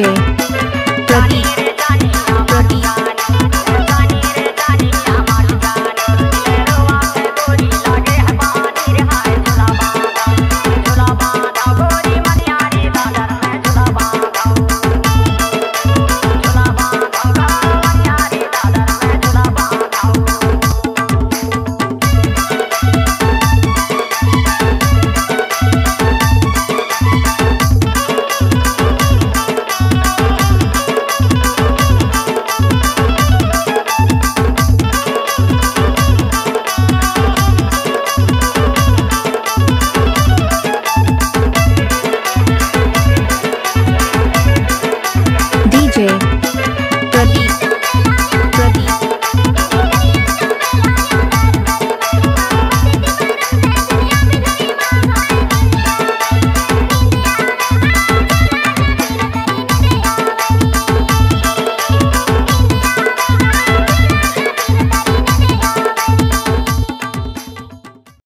DJ.